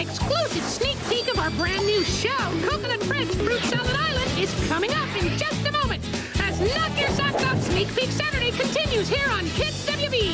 Exclusive sneak peek of our brand new show, Coconut Fred's: Fruit Salad Island, is coming up in just a moment as Knock Your Socks Off Sneak Peek Saturday continues here on Kids WB.